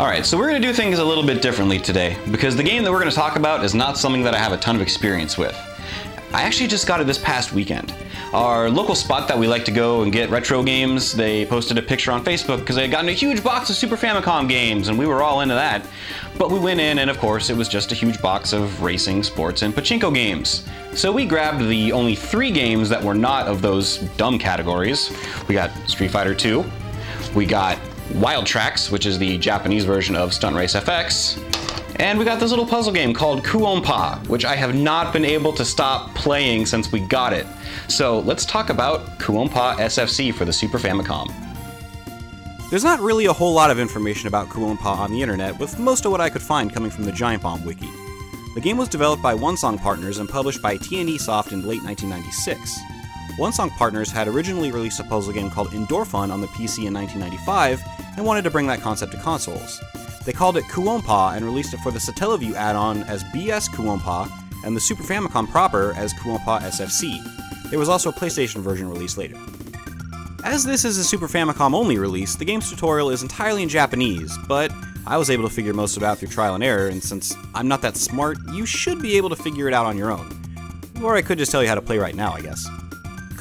Alright, so we're going to do things a little bit differently today, because the game that we're going to talk about is not something that I have a ton of experience with. I actually just got it this past weekend. Our local spot that we like to go and get retro games, they posted a picture on Facebook because they had gotten a huge box of Super Famicom games, and we were all into that. But we went in, and of course, it was just a huge box of racing, sports, and pachinko games. So we grabbed the only three games that were not of those dumb categories. We got Street Fighter 2, we got Wild Trax, which is the Japanese version of Stunt Race FX, and we got this little puzzle game called Cu-On-Pa, which I have not been able to stop playing since we got it. So let's talk about Cu-On-Pa SFC for the Super Famicom. There's not really a whole lot of information about Cu-On-Pa on the internet, with most of what I could find coming from the Giant Bomb wiki. The game was developed by One Song Partners and published by T&E Soft in late 1996. One Song Partners had originally released a puzzle game called Endorphun on the PC in 1995 and wanted to bring that concept to consoles. They called it Cu-On-Pa and released it for the Satellaview add-on as BS Cu-On-Pa and the Super Famicom proper as Cu-On-Pa SFC. There was also a PlayStation version released later. As this is a Super Famicom only release, the game's tutorial is entirely in Japanese, but I was able to figure most of it out through trial and error, and since I'm not that smart, you should be able to figure it out on your own. Or I could just tell you how to play right now, I guess.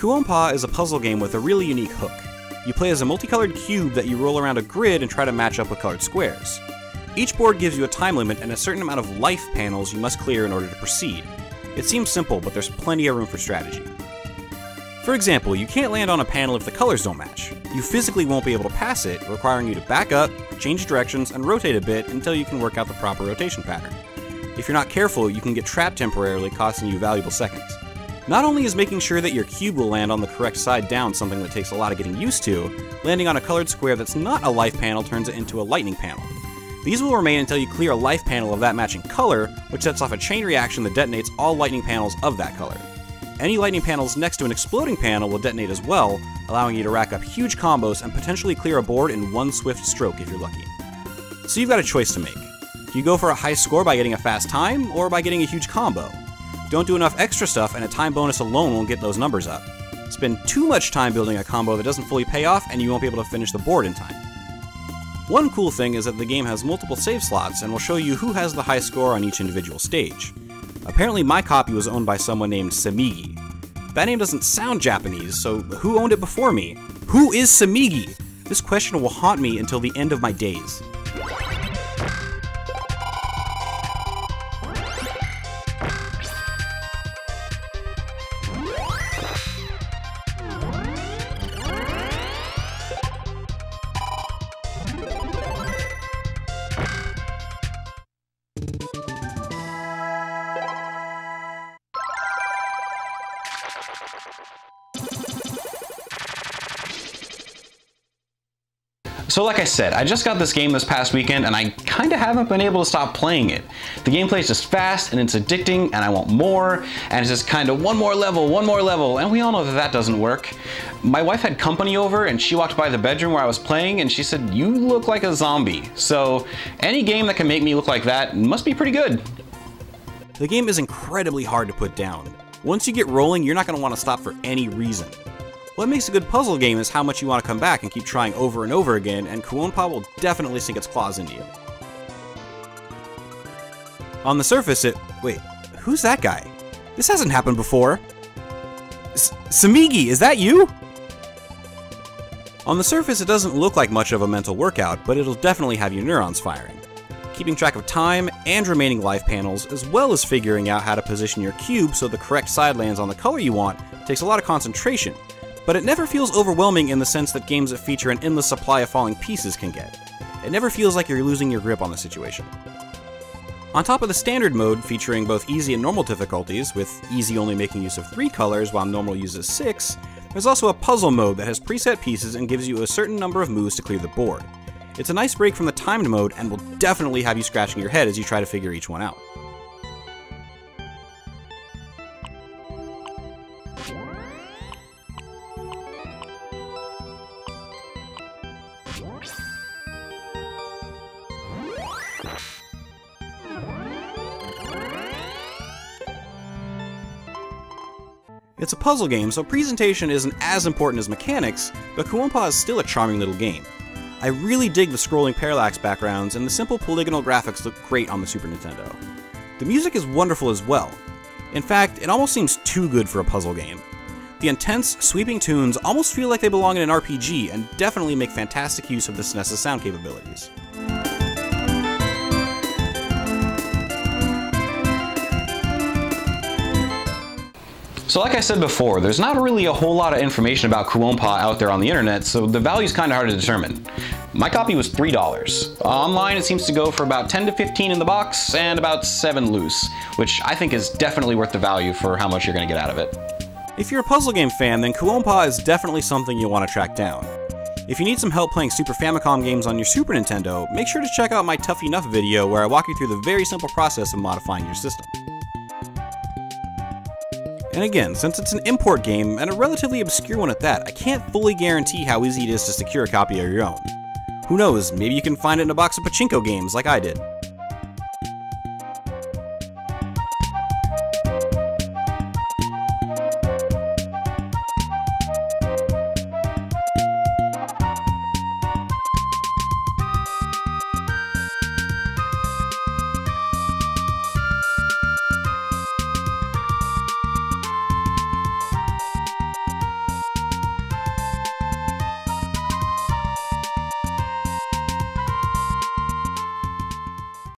Cu-On-Pa is a puzzle game with a really unique hook. You play as a multicolored cube that you roll around a grid and try to match up with colored squares. Each board gives you a time limit and a certain amount of life panels you must clear in order to proceed. It seems simple, but there's plenty of room for strategy. For example, you can't land on a panel if the colors don't match. You physically won't be able to pass it, requiring you to back up, change directions, and rotate a bit until you can work out the proper rotation pattern. If you're not careful, you can get trapped temporarily, costing you valuable seconds. Not only is making sure that your cube will land on the correct side down something that takes a lot of getting used to, landing on a colored square that's not a life panel turns it into a lightning panel. These will remain until you clear a life panel of that matching color, which sets off a chain reaction that detonates all lightning panels of that color. Any lightning panels next to an exploding panel will detonate as well, allowing you to rack up huge combos and potentially clear a board in one swift stroke if you're lucky. So you've got a choice to make. Do you go for a high score by getting a fast time, or by getting a huge combo? Don't do enough extra stuff, and a time bonus alone won't get those numbers up. Spend too much time building a combo that doesn't fully pay off, and you won't be able to finish the board in time. One cool thing is that the game has multiple save slots and will show you who has the high score on each individual stage. Apparently, my copy was owned by someone named Samigi. That name doesn't sound Japanese, so who owned it before me? Who is Samigi? This question will haunt me until the end of my days. So like I said, I just got this game this past weekend and I kinda haven't been able to stop playing it. The gameplay is just fast and it's addicting and I want more and it's just kinda one more level, one more level, and we all know that that doesn't work. My wife had company over and she walked by the bedroom where I was playing and she said, you look like a zombie. So any game that can make me look like that must be pretty good. The game is incredibly hard to put down. Once you get rolling, you're not going to want to stop for any reason. What makes a good puzzle game is how much you want to come back and keep trying over and over again, and Cu-On-Pa will definitely sink its claws into you. On the surface, it. Wait, who's that guy? This hasn't happened before. Samigi, is that you? On the surface, it doesn't look like much of a mental workout, but it'll definitely have your neurons firing. Keeping track of time and remaining life panels, as well as figuring out how to position your cube so the correct side lands on the color you want, takes a lot of concentration, but it never feels overwhelming in the sense that games that feature an endless supply of falling pieces can get. It never feels like you're losing your grip on the situation. On top of the standard mode featuring both easy and normal difficulties, with easy only making use of 3 colors while normal uses 6, there's also a puzzle mode that has preset pieces and gives you a certain number of moves to clear the board. It's a nice break from the timed mode and will definitely have you scratching your head as you try to figure each one out. It's a puzzle game, so presentation isn't as important as mechanics, but Cu-On-Pa is still a charming little game. I really dig the scrolling parallax backgrounds, and the simple polygonal graphics look great on the Super Nintendo. The music is wonderful as well. In fact, it almost seems too good for a puzzle game. The intense, sweeping tunes almost feel like they belong in an RPG and definitely make fantastic use of the SNES's sound capabilities. So like I said before, there's not really a whole lot of information about Cu-On-Pa out there on the internet, so the value is kind of hard to determine. My copy was $3. Online it seems to go for about 10 to 15 in the box and about 7 loose, which I think is definitely worth the value for how much you're going to get out of it. If you're a puzzle game fan, then Cu-On-Pa is definitely something you'll want to track down. If you need some help playing Super Famicom games on your Super Nintendo, make sure to check out my Tough Enough video where I walk you through the very simple process of modifying your system. And again, since it's an import game, and a relatively obscure one at that, I can't fully guarantee how easy it is to secure a copy of your own. Who knows, maybe you can find it in a box of pachinko games like I did.